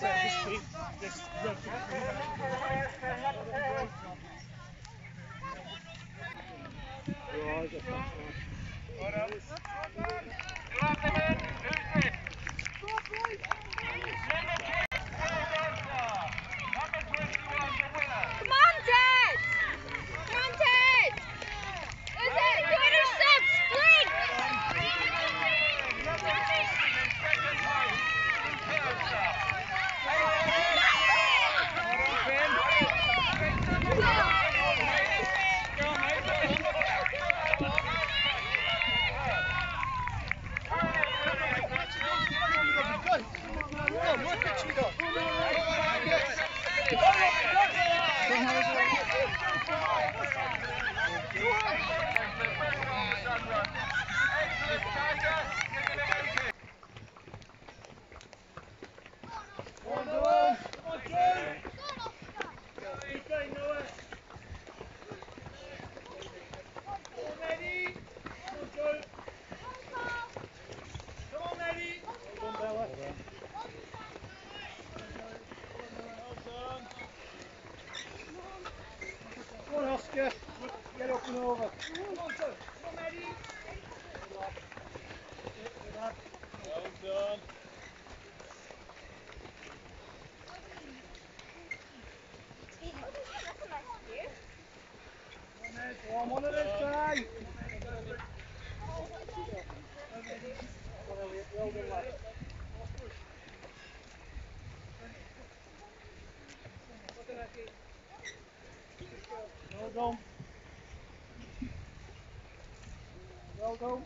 That's it, just keep, just rub Come on, Ted! Come on, Ted! That's it! Finish them! Sprint! Come on, Oscar. Get up and over. Come on, son. Come on, Eddie. Well done. One, one at a time. Well done, lad. Well done. Well done.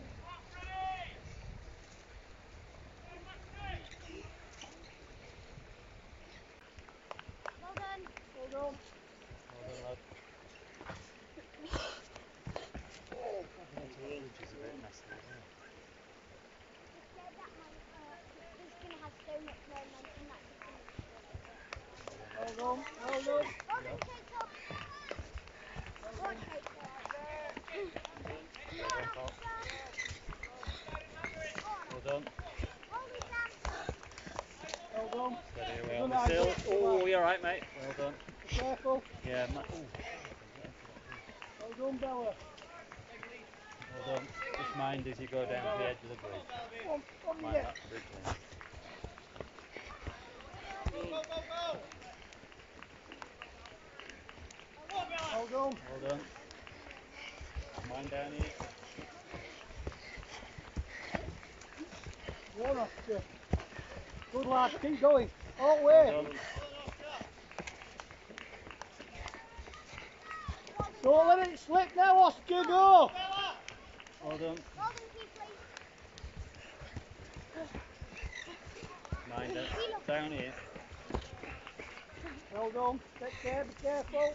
Well done. Well done. Well done, Kate. Go on, Kate. Hold. Well done. Steady away on the. Oh, you're right, mate. Well done. Be careful. Yeah, ma- Well done, Bella. well done. Just mind as you go down the edge of the bridge. On, Mind that bridge line. Well done. Well done. Mind down here. Oscar. Good lad. Keep going. All the way. Don't let it slip now, Oscar. Go. Well done. Mind it. Down here. Well done. Take care. Be careful.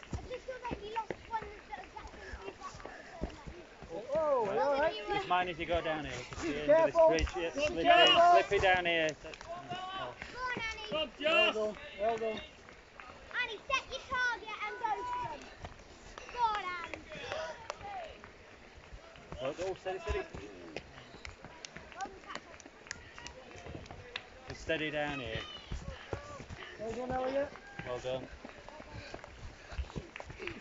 Oh, you all right? Just mind as you go down here. Just the end Careful. of bridge. Yeah, slip Careful. in. Slip it down here. Go on, Annie. Well done. Well done. Annie, set your target and go for them. Go on, Annie. Well, oh, steady, steady. Well done, Catherine. Just steady down here. Well done, Elliot. Well done.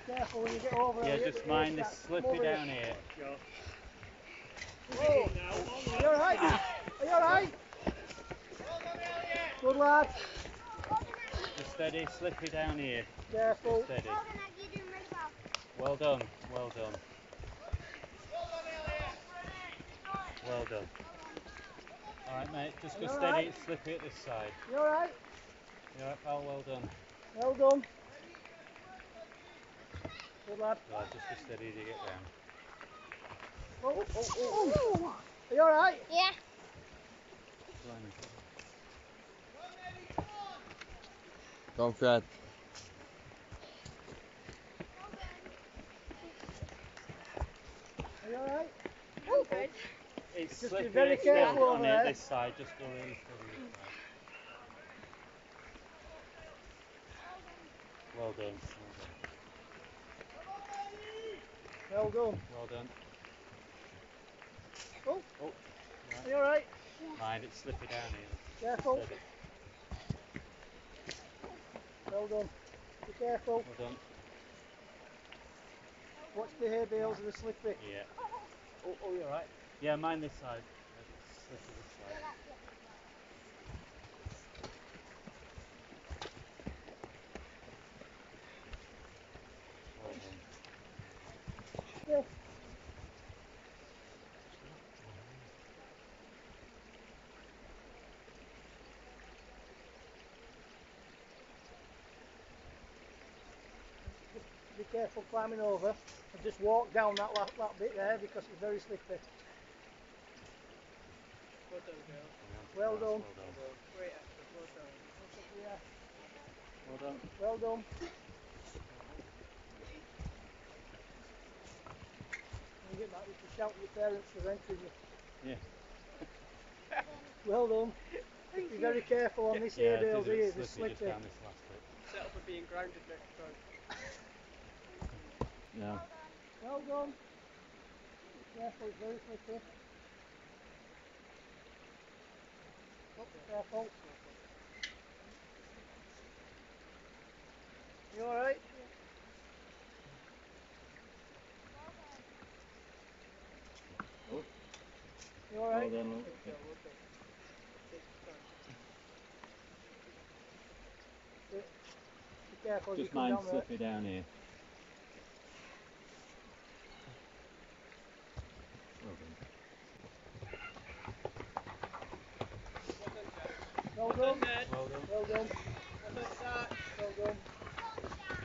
Careful when you get over Yeah, just mind this slippy down here. Whoa. Are you alright? Are you alright? Good lad. Just steady, slippy down here. Careful. Steady. Well done, Annie. You're doing really well. Well done, well done. Alright mate, just go steady, alright? slippy at this side. You alright? You alright pal, well done. Well done. Good lad. Right, just go steady as you get down. Oh, oh, oh. oh. Are you alright? Yeah. Blimey. Go on, Fred. Are you alright? Oh, good. It's Just be very careful on over there. this side, just go really steady this side. Well done, Well done. Well done. Oh, Oh, are you alright? mind it slippy down here. Careful. Steady. Well done. Be careful. Well done. Watch the hay bales and the slippery. Yeah. Oh, oh, you're right. Yeah, mind this side. Let's slip to this Yeah, side. that's it. Well done. Yeah. Be careful climbing over and just walk down that, la- that bit there because it's very slippery. Well done, girl. Well done. Well done. Great effort. Well done. Well done. well done. When you get back, you can shout at your parents for entering you. Yeah. Well done. Be very careful on this yeah, hay it bales is a here, bit slippy slippery. this last bit. Set up for being grounded next time. Yeah. Well done. Be careful, it's very slippery. Oh, careful. You alright? You alright? Well done, Yeah, well done. Take your time. Be careful Just mind down there. slippy down here. Well done. Well Well done, Jack. done. Well done. Well done. Well done, Well done.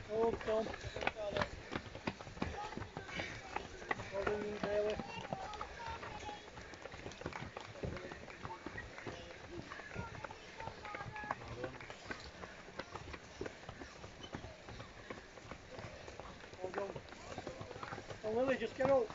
Well done, Well done, Carlos. Well done, you Bailey. Well done. Well done. Well, Lily, just get up.